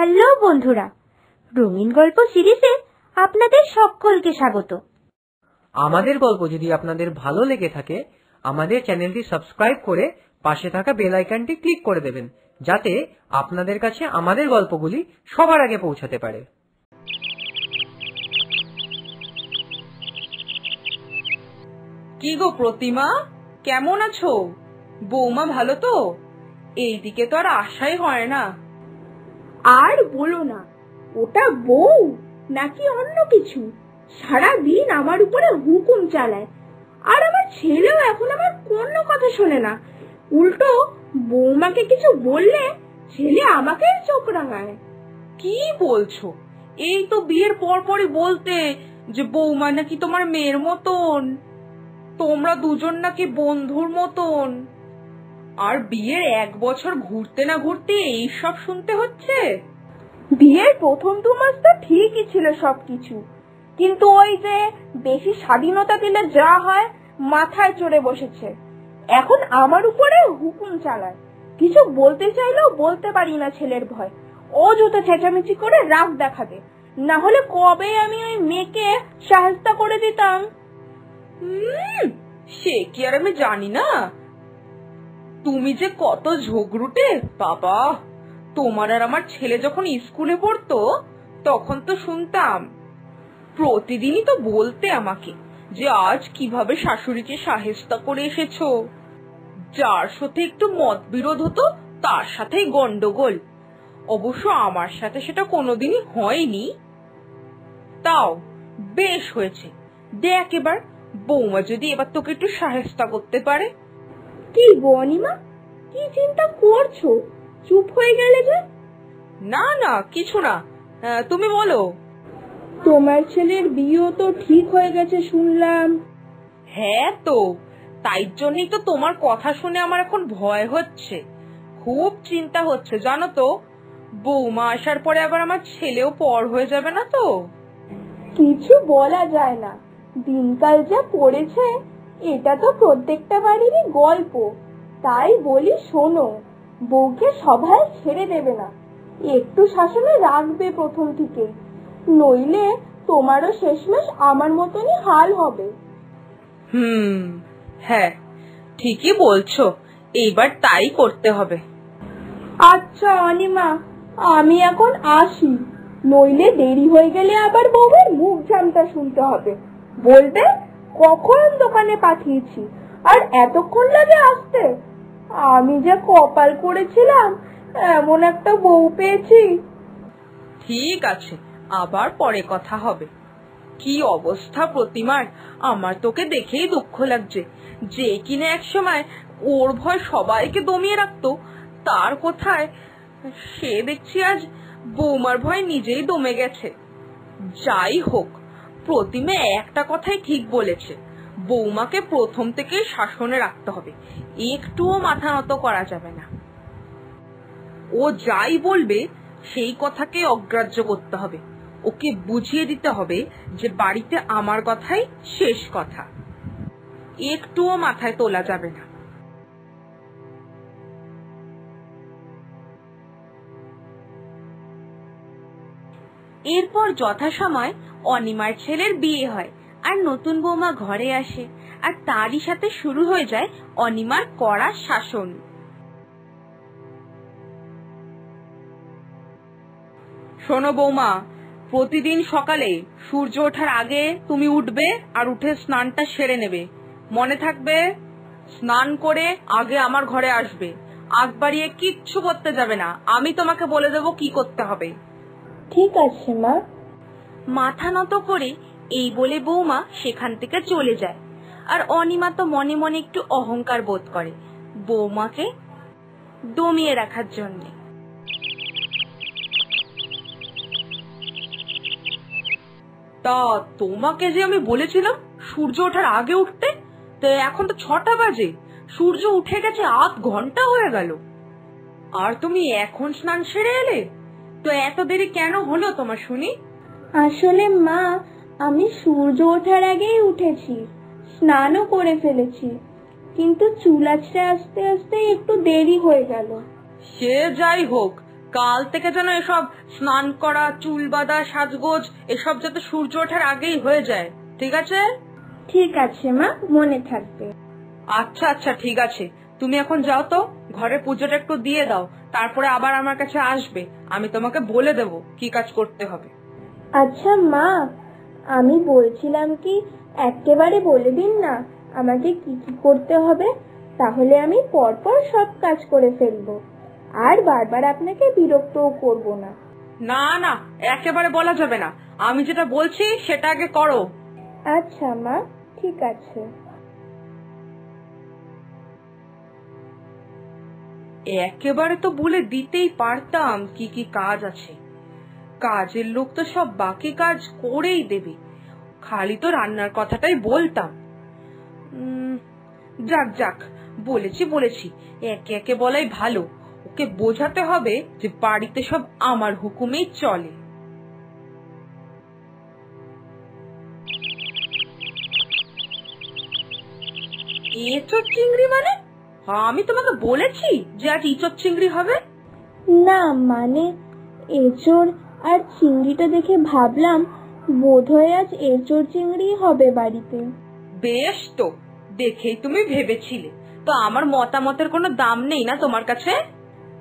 Hello বন্ধুরা রঙিন গল্প সিরিজে আপনাদের সকলকে স্বাগত। আমাদের গল্প যদি আপনাদের ভালো লেগে থাকে আমাদের চ্যানেলটি সাবস্ক্রাইব করে পাশে থাকা বেল আইকনটি ক্লিক করে দেবেন যাতে আপনাদের কাছে আমাদের গল্পগুলি সবার আগে পৌঁছাতে পারে। কি গো প্রতিমা কেমন আছো? বৌমা ভালো তো? এইদিকে তো আর আশাই হয় না। আর বলো না, ওটা বউ নাকি অন্য কিছু? সারা দিন আমার উপরে হুকুম চালায়। আর আমার ছেলেও এখন আমার কোনো কথা শোনে না। উল্টো বৌমাকে কিছু বললে ছেলে আমাকে চোখ রাঙায়। কি বলছো? এই তো বিয়ের পর পরই বলতে যে বৌমা নাকি তোমার মেয়ের মতন। তোমরা দুজন নাকি বন্ধুর মতন। আর বিয়ের এক বছর ঘুরতে না ঘুরতে এই সব শুনতে হচ্ছে? বিয়ের প্রথম দু মাস তো ঠিকই ছিল সবকিছু। কিন্তু ওই যে বেশি স্বাধীনতা দিলে যা হয় মাথায় চড়ে বসেছে। এখন আমার উপরে হুকুম চালায়। কিছু বলতে চাইলেও বলতে পারি না ছেলের ভয়। ও যত চেঁচামেচি করে রাগ দেখাবে। না হলে কবে আমি ওই মেয়েকে সাহায্য করে দিতাম? হুম সে কি আর আমি জানি না। তুমি যে কত ঝগড়ুটে, বাবা। তোমার আর আমার ছেলে যখন স্কুলে পড়তো, তখন তো শুনতাম। প্রতিদিনই তো বলতে আমাকে যে আজ কীভাবে শাশুড়িকে সাহেস্তা করে এসেছ। যার সাথে একটু মত বিরোধ হতো, তার সাথেই গন্ডগোল। অবশ্য আমার সাথে সেটা কোনোদিনই হয়নি। তাও, বেশ হয়েছে। দেখ এবার, বৌমা যদি এবার তোকে একটু সাহেস্তা করতে পারে কি গো অনিমা? কি চিন্তা করছ? চুপ হয়ে গেলে যে? না না কিছু না। আহ, তুমি বলো। তোমার ছেলের বিয়েও তো ঠিক হয়ে গেছে শুনলাম। হ্যাঁ তো তাই জন্যই তো তোমার কথা শুনে আমার এখন ভয় হচ্ছে। খুব চিন্তা হচ্ছে জানো তো। বৌমা আসার পরে আবার আমার ছেলেও পর হয়ে যাবে না তো। কিছু বলা যায় না। দিনকাল যা পড়েছে এটা তো প্রত্যেকটা বাড়িরই গল্প। তাই বলি শোনো বউকে সবাই ছেড়ে দেবে না। একটু শাসনে রাখবে প্রথম থেকে। নইলে তোমারও শেষমেশ আমার মতনই হাল হবে। হুম হ্যাঁ ঠিকই বলছো। এইবার তাই করতে হবে। আচ্ছা অনিমা আমি এখন আসি। নইলে দেরি হয়ে গেলে আবার বউয়ের মুখ ঝামটা শুনতে হবে। বলবে? কখন দোকানে পাঠিয়েছি? আর এতক্ষণ লাগে আসতে? আমি যে কপাল করেছিলাম, এমন একটা বউ পেয়েছি। ঠিক আছে, আবার পরে কথা হবে। কি অবস্থা প্রতিমার? আমার তোকে দেখেই দুঃখ লাগছে। যে কিনা এক সময় ওর ভয় সবাইকে দমিয়ে রাখতো, তার কোথায়? সে দেখছি আজ বৌমার ভয় নিজেই দমে গেছে। যাই হোক প্রতিমা একটা কথাই ঠিক বলেছে। বৌমাকে প্রথম থেকে শাসনে রাখতে হবে। একটুও মাথা নত করা যাবে না। ও যাই বলবে, সেই কথাকে অগ্রাহ্য করতে হবে। ওকে বুঝিয়ে দিতে হবে যে বাড়িতে আমার কথাই শেষ কথা। একটুও মাথায় তোলা যাবে না। এরপর যথাসময় অনিমার ছেলের বিয়ে হয় আর নতুন বৌমা ঘরে আসে আর তারই সাথে শুরু হয়ে যায় অনিমার কড়া শাসন। শোনো বৌমা, প্রতিদিন সকালে সূর্য ওঠার আগে তুমি উঠবে আর উঠে স্নানটা সেরে নেবে। মনে থাকবে, স্নান করে আগে আমার ঘরে আসবে। আগ বাড়িয়ে কিচ্ছু করতে যাবে না। আমি তোমাকে বলে দেবো কি করতে হবে। ঠিক আছে মা। মাথা নত করে এই বলে বৌমা সেখান থেকে চলে যায়। আর অনিমা তো মনে মনে একটু অহংকার বোধ করে বৌমাকে দমিয়ে রাখার জন্যে। তা তোমাকে যে আমি বলেছিলাম সূর্য ওঠার আগে উঠতে? তো এখন তো ছটা বাজে। সূর্য উঠে গেছে আধ ঘণ্টা হয়ে গেল। আর তুমি এখন স্নান সেরে এলে? তো এত দেরি কেন হলো তোমার শুনি? আসলে মা আমি সূর্য ওঠার আগেই উঠেছি স্নানও করে ফেলেছি কিন্তু চুল আছড়ে আসতে আসতে একটু দেরি হয়ে গেল। সে যাই হোক কাল থেকে যেন এসব স্নান করা চুল বাঁধা সাজগোজ এসব যাতে সূর্য ওঠার আগেই হয়ে যায় ঠিক আছে? ঠিক আছে মা মনে থাকবে। আচ্ছা আচ্ছা ঠিক আছে। তুমি এখন যাও তো ঘরে পুজোটা একটু দিয়ে দাও তারপরে আবার আমার কাছে আসবে আমি তোমাকে বলে দেব কি কাজ করতে হবে। আচ্ছা মা আমি বলছিলাম কি একেবারে বলে দিন না আমাকে কি কি করতে হবে তাহলে আমি পরপর সব কাজ করে ফেলব। আর বারবার আপনাকে বিরক্তও করব না। না না একেবারে বলা যাবে না। আমি যেটা বলছি সেটা আগে করো। আচ্ছা মা ঠিক আছে। একেবারে তো বলে দিতেই পারতাম কি কি কাজ আছে। কাজের লোক তো সব বাকি কাজ করেই দেবে। খালি তো রান্নার কথাটাই বলতাম। যাক যাক, বলেছি বলেছি, একে একে বলাই ভালো। ওকে বোঝাতে হবে যে বাড়িতে সব আমার হুকুমেই চলে। এঁচোর চিংড়ি মানে? আমি তোমাকে বলেছি যে আজ ইঁচড় চিংড়ি হবে। না মানে এঁচোড় আর চিংড়িটা দেখে ভাবলাম বোধহয় আজ এঁচোড় চিংড়ি হবে বাড়িতে। বেশ তো দেখেই তুমি ভেবেছিলে। তো আমার মতামতের কোনো দাম নেই না তোমার কাছে?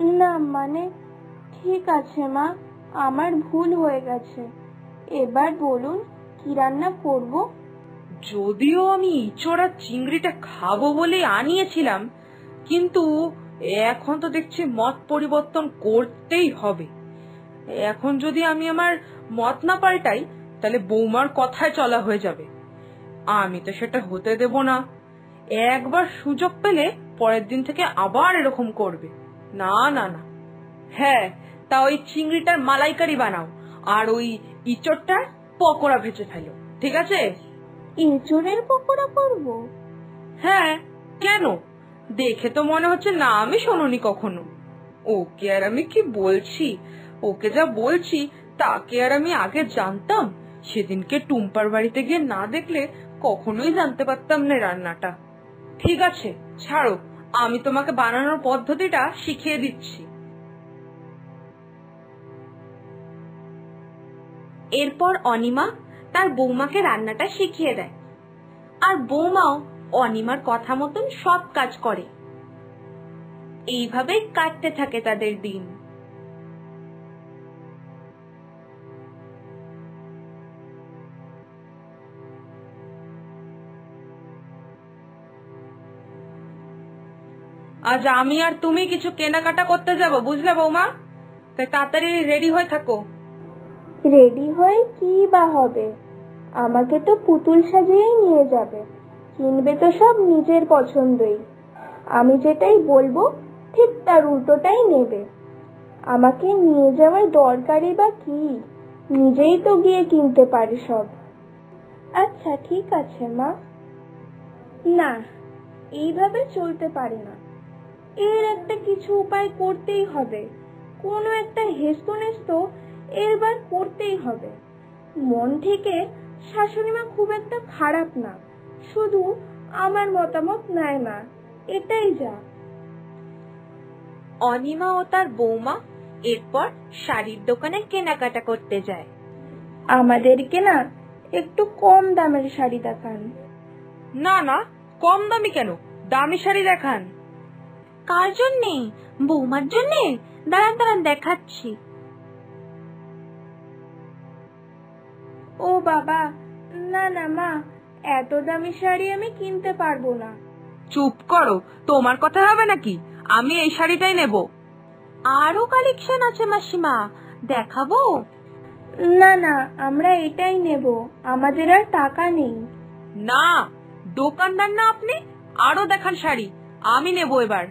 না মানে ঠিক আছে মা আমার ভুল হয়ে গেছে। এবার বলুন কি রান্না করব? যদিও আমি ইঁচড় চিংড়িটা খাব বলেই আনিয়েছিলাম কিন্তু এখন তো দেখছি মত পরিবর্তন করতেই হবে। এখন যদি আমি আমার মত না পাল্টাই তাহলে বৌমার কথায় চলা হয়ে যাবে। আমি তো সেটা হতে দেব না। একবার সুযোগ পেলে পরের দিন থেকে আবার এরকম করবে। না না না। হ্যাঁ তা ওই চিংড়িটার মালাইকারি বানাও আর ওই ইঁচড়টার পকোড়া ভেজে ফেলো ঠিক আছে? এঁচোড়ের পকোড়া করব? হ্যাঁ কেন? দেখে তো মনে হচ্ছে না আমি শোনি কখনো। ওকে আর আমি কি বলছি? ওকে যা বলছি, তাকে আর আমি আগে জানতাম। সেদিনকে টুম্পার বাড়িতে গিয়ে না দেখলে কখনোই জানতে পারতাম না রান্নাটা। ঠিক আছে, ছাড়ো, আমি তোমাকে বানানোর পদ্ধতিটা শিখিয়ে দিচ্ছি। এরপর অনিমা তার বৌমাকে রান্নাটা শিখিয়ে দেয়। আর বৌমাও অনিমার কথা মতন সব কাজ করে। এইভাবে কাটতে থাকে তাদের দিন। আজ আমি আর তুমি কিছু কেনাকাটা করতে যাব, বুঝলে বৌমা? তাই তাড়াতাড়ি রেডি হয়ে থাকো। রেডি হয়ে কি বা হবে? আমাকে তো পুতুল সাজিয়েই নিয়ে যাবে। কিনবে তো সব নিজের পছন্দই। আমি যেটাই বলব, ঠিক তার উল্টোটাই নেবে। আমাকে নিয়ে যাওয়ার দরকারই বা কি? নিজেই তো গিয়ে কিনতে পারে সব। আচ্ছা ঠিক আছে মা। না, এইভাবে চলতে পারে না। এর একটা কিছু উপায় করতেই হবে। কোনো একটা হেস্ত নেস্ত এরবার করতেই হবে। মন থেকে শাশুড়িমা খুব একটা খারাপ না শুধু আমার মতামত নেয় না এটাই যা। অনিমা ও তার বৌমা এরপর শাড়ির দোকানে কেনাকাটা করতে যায়। আমাদেরকে না একটু কম দামের শাড়ি দেখান। না না কম দামি কেন? দামি শাড়ি দেখান। কার জন্যে? বৌমার জন্যে? দাঁড়ান দাঁড়ান দেখাচ্ছি। ও বাবা না না মা এত দামি শাড়ি আমি কিনতে পারব না। চুপ করো তোমার কথা হবে নাকি? আমি এই শাড়িটাই নেব। আরও কালেকশন আছে মাসিমা। দেখাবো? না না আমরা এটাই নেব। আমাদের আর টাকা নেই। না দোকানদার না আপনি আরও দেখান শাড়ি। আমি নেব এবার।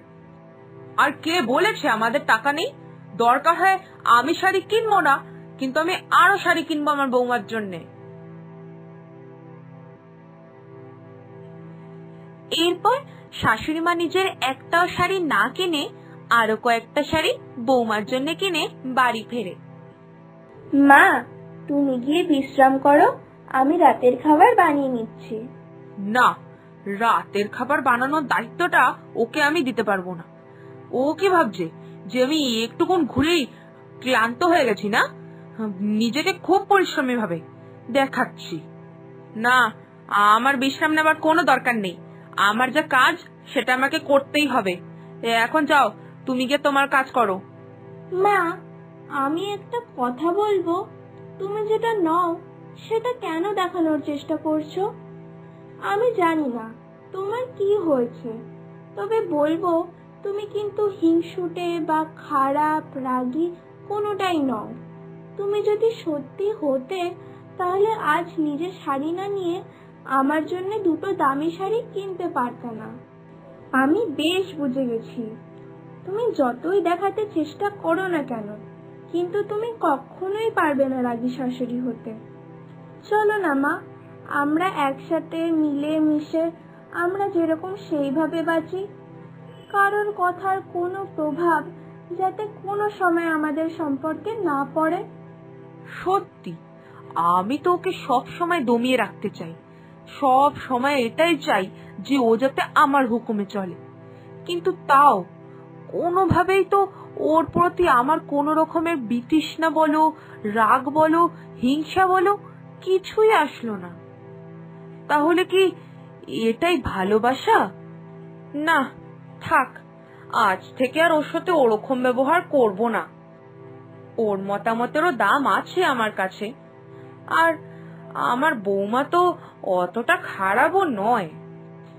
আর কে বলেছে আমাদের টাকা নেই? দরকার হয় আমি শাড়ি কিনবো না কিন্তু আমি আরও শাড়ি কিনবো আমার বৌমার জন্যে। এরপর শাশুড়ি মা নিজের একটাও শাড়ি না কিনে আরও কয়েকটা শাড়ি বৌমার জন্য কিনে বাড়ি ফেরে। মা তুমি গিয়ে বিশ্রাম করো আমি রাতের খাবার বানিয়ে নিচ্ছি। না রাতের খাবার বানানোর দায়িত্বটা ওকে আমি দিতে পারব না। ও কি ভাবছে যে আমি একটুক্ষণ ঘুরেই ক্লান্ত হয়ে গেছি না? নিজেকে খুব পরিশ্রমী ভাবে দেখাচ্ছি। না, আমার বিশ্রাম নেবার কোনো দরকার নেই। আমার যা কাজ, সেটা আমাকে করতেই হবে। এখন যাও, তুমি গিয়ে তোমার কাজ করো। মা, আমি একটা কথা বলব? তুমি যেটা নও, সেটা কেন দেখানোর চেষ্টা করছ? আমি জানি না, তোমার কি হয়েছে? তবে বলব তুমি কিন্তু হিংসুটে বা খারাপ রাগী কোনোটাই নও। তুমি যদি সত্যি হতে, তাহলে আজ নিজের শাড়ি না নিয়ে আমার জন্য দুটো দামি শাড়ি কিনতে পারতে না। আমি বেশ বুঝে গেছি। তুমি যতই দেখাতে চেষ্টা করো না কেন, কিন্তু তুমি কখনোই পারবে না রাগী শাশুড়ি হতে। চলো না মা, আমরা একসাথে মিলে মিশে আমরা যেরকম সেইভাবে বাঁচি কারোর কথার কোনো প্রভাব যাতে কোনো সময় আমাদের সম্পর্কে না পড়ে? সত্যি, আমি তো ওকে সব সময় দমিয়ে রাখতে চাই। সব সময় এটাই চাই যে ও যাতে আমার হুকুমে চলে। কিন্তু তাও, কোনোভাবেই তো ওর প্রতি আমার কোনো রকমের বিতৃষ্ণা বলো, রাগ বলো, হিংসা বলো, কিছুই আসলো না। তাহলে কি এটাই ভালোবাসা? না থাক, আজ থেকে আর ওর সাথে ওরকম ব্যবহার করব না। ওর মতামতেরও দাম আছে আমার কাছে। আর আমার বৌমা তো অতটা খারাপও নয়।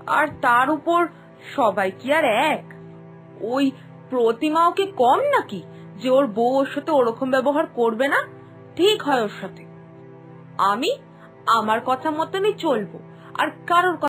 আর তার উপর সবাই কি আর এক? ওই প্রতিমাও কি কম নাকি যে ওর বউ ওর সাথে ওরকম ব্যবহার করবে না? ঠিক হয় ওর সাথে। আমি আমার কথা মতনই চলবো, আর কারোর